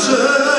是。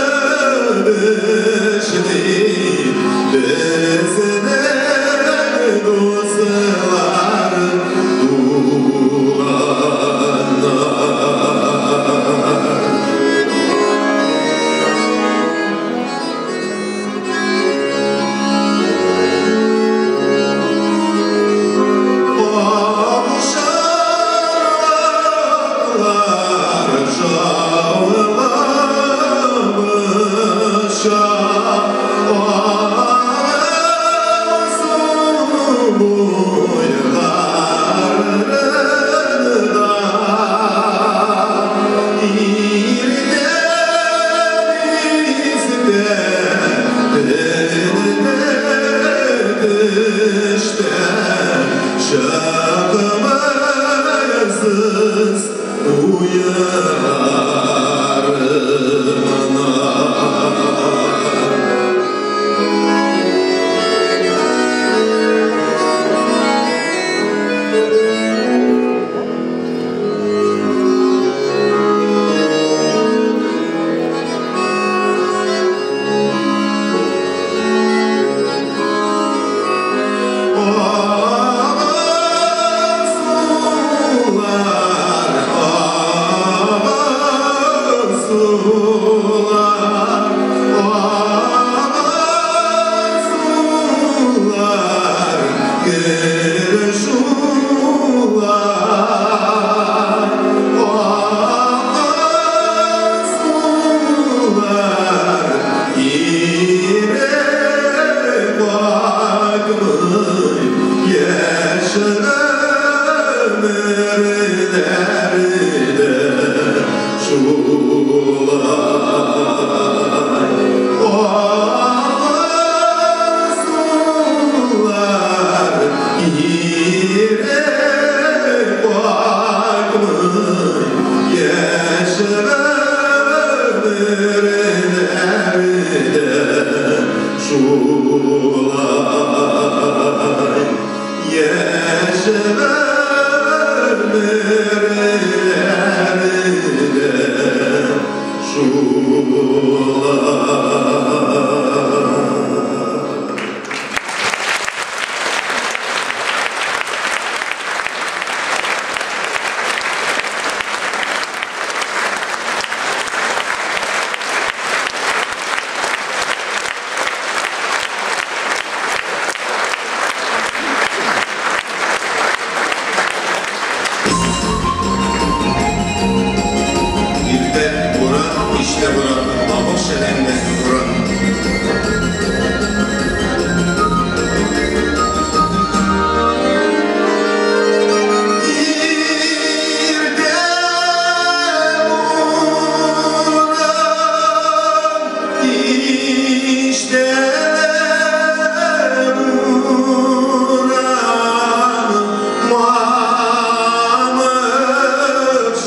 Yine buranın baboş elinde buranın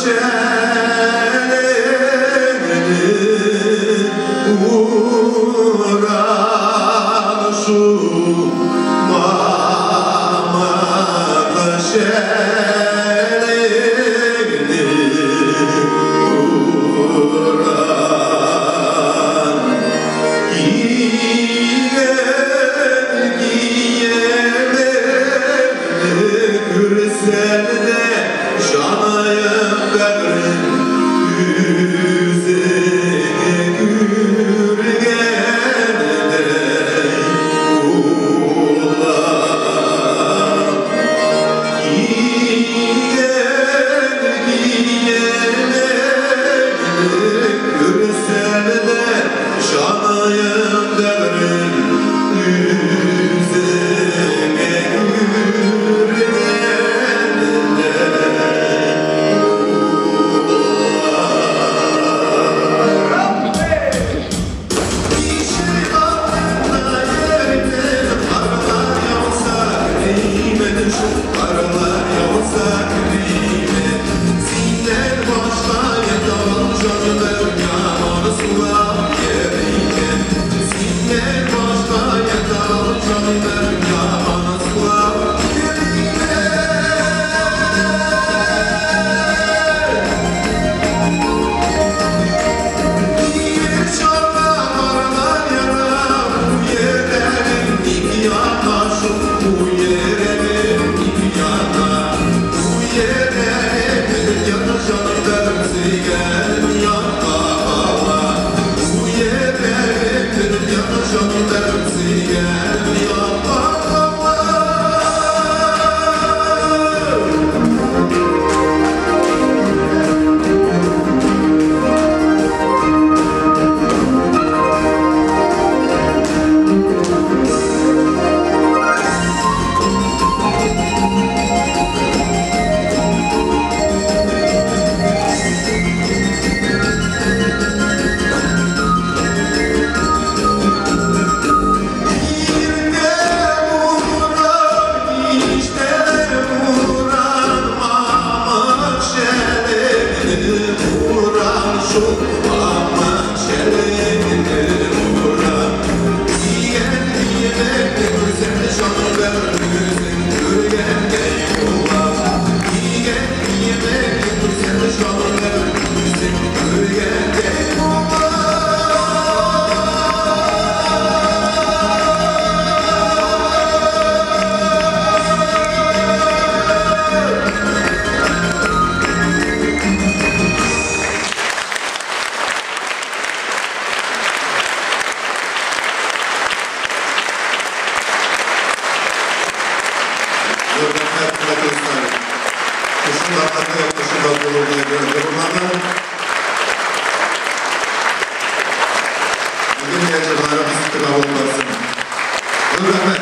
Yeah. Yeah. Ostatniego proszę bardzo również Grędę Romana. Dziękuję, że Pan Robiski Paweł Basem.